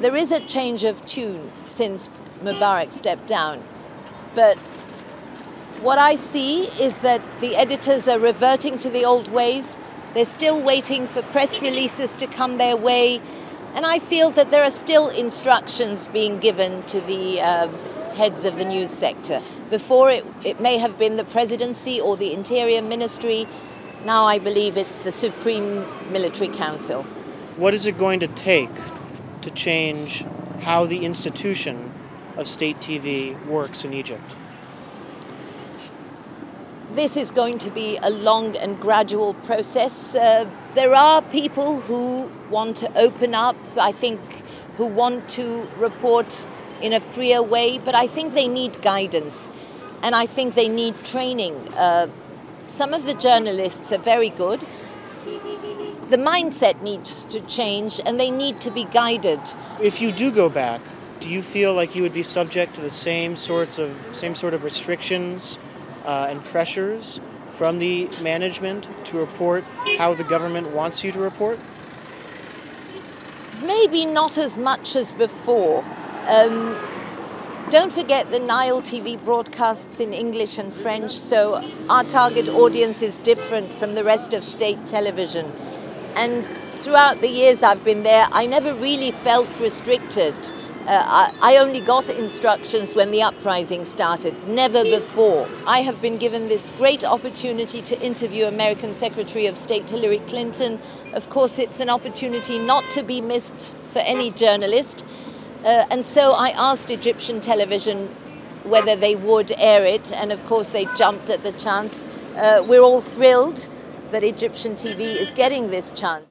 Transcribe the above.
there is a change of tune since Mubarak stepped down. But what I see is that the editors are reverting to the old ways. They're still waiting for press releases to come their way. And I feel that there are still instructions being given to the uh, heads of the news sector. Before, it, it may have been the presidency or the interior ministry. Now I believe it's the Supreme Military Council. What is it going to take to change how the institution of state TV works in Egypt? This is going to be a long and gradual process. Uh, there are people who want to open up, I think, who want to report in a freer way, but I think they need guidance and I think they need training. Uh, some of the journalists are very good. The mindset needs to change and they need to be guided. If you do go back, do you feel like you would be subject to the same sorts of same sort of restrictions uh, and pressures from the management to report how the government wants you to report? Maybe not as much as before. Um, don't forget the Nile TV broadcasts in English and French, so our target audience is different from the rest of state television. And throughout the years I've been there, I never really felt restricted. Uh, I, I, only got instructions when the uprising started, never before. I have been given this great opportunity to interview American Secretary of State Hillary Clinton. Of course, it's an opportunity not to be missed for any journalist. Uh, and so I asked Egyptian television whether they would air it, and of course they jumped at the chance. Uh, we're all thrilled that Egyptian TV is getting this chance.